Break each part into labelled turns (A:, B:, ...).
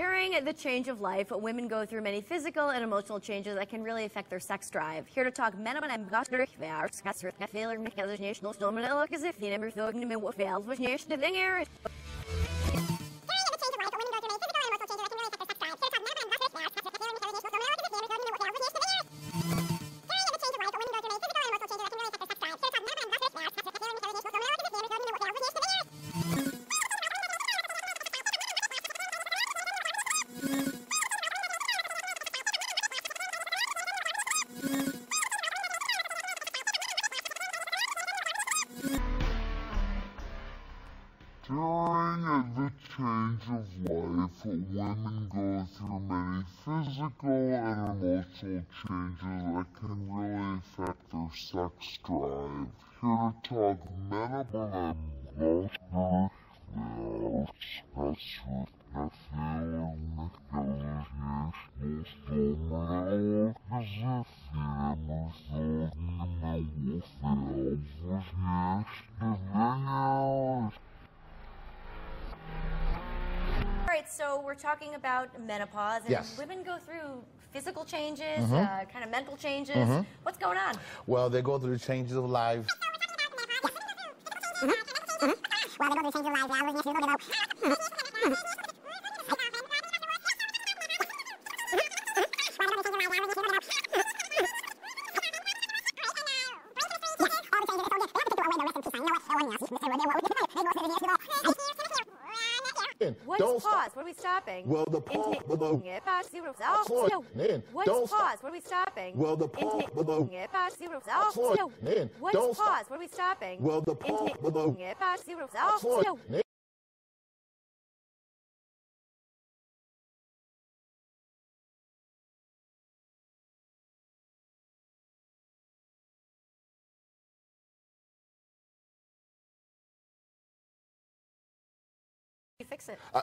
A: During the change of life, women go through many physical and emotional changes that can really affect their sex drive. Here to talk men and
B: During the change of life, women go through many physical and emotional changes that can really affect their sex drive. Here to talk men about
A: All right, so we're talking about menopause, and
C: Yes.
A: women go through physical changes, mm-hmm. uh, kind of mental changes. Mm-hmm. What's going on?
C: Well, they go through changes of life.
A: What's
C: Don't
A: pause?
C: stop.
A: What are we stopping?
C: Well, the pause- the-
A: Yeah, pause, zero, zero,
C: it,
A: What's
C: don't
A: pause?
C: stop.
A: What are we stopping?
C: Well, the pause- the-
A: Yeah, pause, zero, zero.
C: Nan,
A: What's
C: don't
A: pause?
C: stop.
A: What are we stopping?
C: Well, the pause- the-
A: Yeah, pause, zero, zero, fix it.
C: Uh,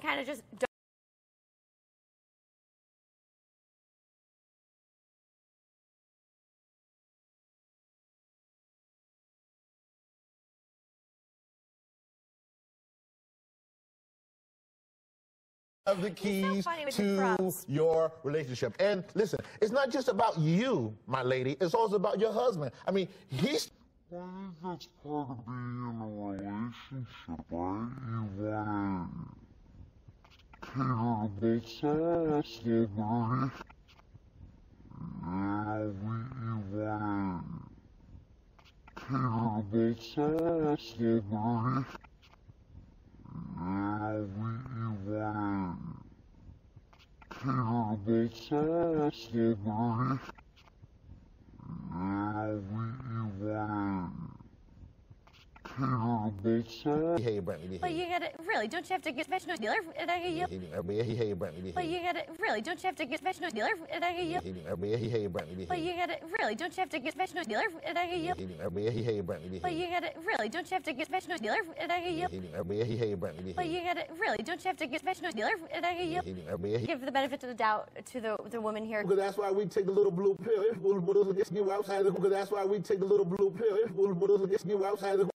A: kind of just
C: of the keys
A: funny with your
C: to
A: props.
C: your relationship. And listen, it's not just about you, my lady. It's also about your husband. I mean, he's.
B: Well, that's part of being in a relationship, right? You wanna cater to both sides, little birdie. You we, you wanna cater to both sides, little birdie. You know, we, you wanna cater to both sides, little birdie. Now we wanna cater to both sides.
C: Hey, Brantley.
A: But you gotta really, don't you have to get professional dealer? And I hear you.
C: Hey, hey, Brantley.
A: But you gotta really, don't you have to get professional dealer? And I hear you.
C: Hey, Brantley.
A: But you gotta really, don't you have to get professional dealer? And I hear you.
C: Hey, Brantley.
A: But you gotta really, don't you have to get professional dealer? And I hear you.
C: Hey, Brantley.
A: But you gotta really, don't you have to get professional dealer? And I hear you. Give the benefit of the doubt to the the woman here.
C: Because that's why we take the little blue pill. Because outside. Because that's why we take the little blue pill. Because outside.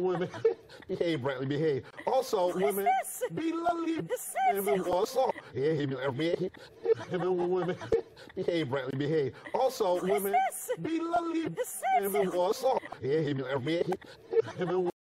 C: Women behave, Brantley, behave. Also,
A: What
C: women be lovely. Women also, yeah, he be like, behave. women behave, Brantley, behave. Also,
A: What
C: women be lovely. Women also, yeah, he be like, behave.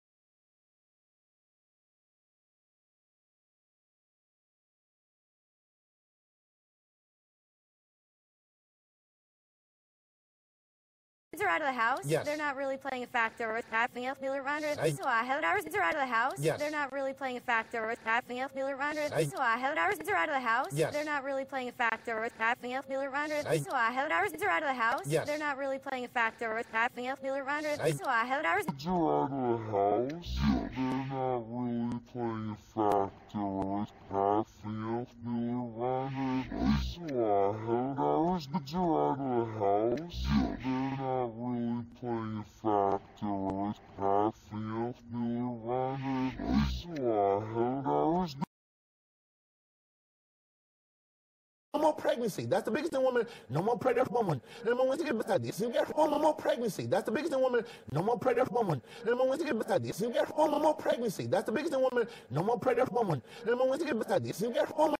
A: Kids are out of the house.
C: Yes.
A: They're not really playing a factor with having else Miller Rounders.
C: I-
A: So I have hours kids are out of the house.
C: Yes.
A: They're not really playing a factor with having else Miller Rounders.
C: I-
A: So I have hours kids are out of the house.
C: Yes.
A: They're not really playing a factor with having else Miller Rounders.
C: I-
A: So I have hours kids are out of the house.
C: Yes.
A: They're not really playing a factor with having else Miller Rounders.
C: I-
A: So I have hours
B: Kids are out of the house. They're not really playing a factor having else Miller Rounders. So uh, I held hours. Kids are out house. They're not really playing a factor having else Miller Rounders. So uh, I held hours.
C: No more pregnancy. That's the biggest thing women. No more pregnant woman. No more to get beside this. You get home. No more pregnancy. That's the biggest thing women. No more pregnant woman. No more get this. You get home. No more pregnancy. That's the biggest thing women. No more pregnant woman. No more to get beside this. You get home.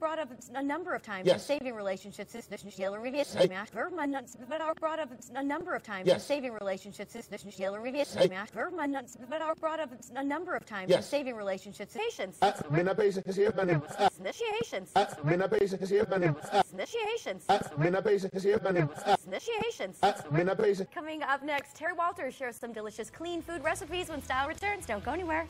A: Brought up a number of times
C: Yes.
A: saving relationships is this Sheila Revius
C: I-
A: Verma nuts but are brought up a number of times
C: Yes.
A: saving relationships is this Sheila Revius
C: I-
A: Verma nuts but are brought up a number of times
C: Yes.
A: saving relationships patience
C: men are patient. Here, men are- uh,
A: initiations
C: men are patient. Here, men are-
A: initiations
C: men are patient. Here, men are-
A: initiations
C: men are patient.
A: Coming up next, Terry Walters shares some delicious clean food recipes when style returns. Don't go anywhere.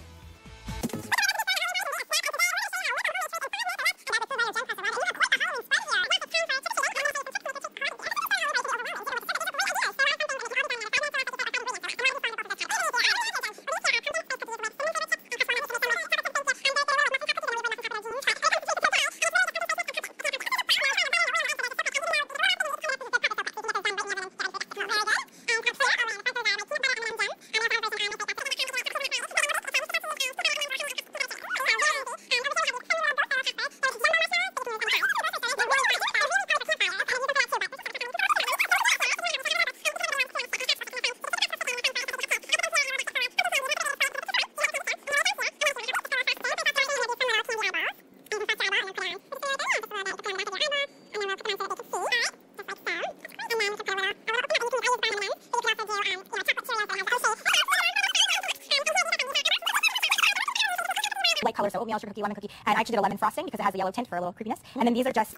D: Color, so oatmeal, sugar cookie, lemon cookie, and I actually did a lemon frosting because it has a yellow tint for a little creepiness. And then these are just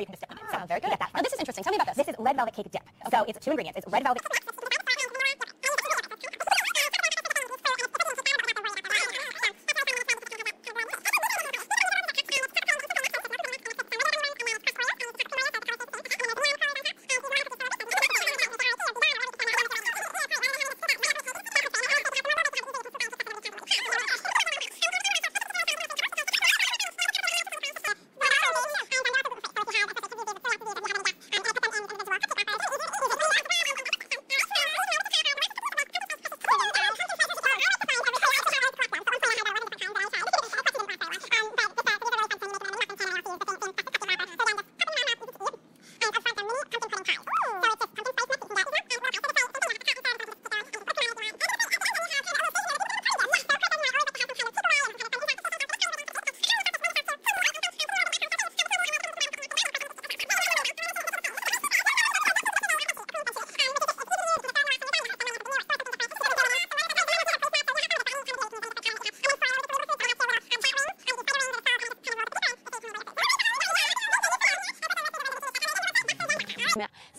D: or you can just dip them. So very good at that. Now this is interesting. Tell me about this. This is red velvet cake dip. So it's two ingredients. It's red velvet.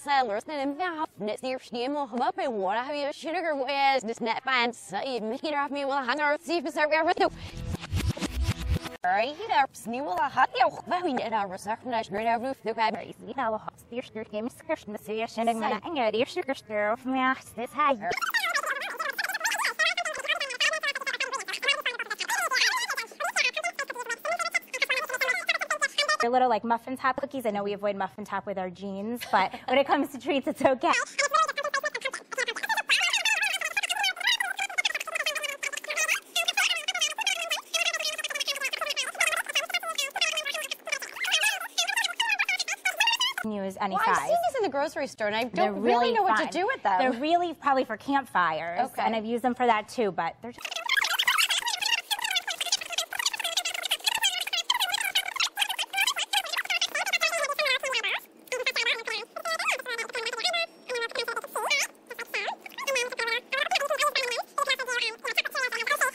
E: And next year, steam will come up and what have you, sugar was this net band, save me here off me will hang our see if it's ever through. Right, there, snew will hot you, well, we need our research, nice great over the guy.
D: You know, your sugar game is Christmas, so you're sending me an anger, your sugar stir from me, this high. Your little like muffin top cookies. I know we avoid muffin top with our jeans, but when it comes to treats, it's okay. Use any
E: Well, I've seen these in the grocery store and I don't really know what to do with them.
D: They're really probably for campfires,
E: Okay.
D: and I've used them for that too. But they're just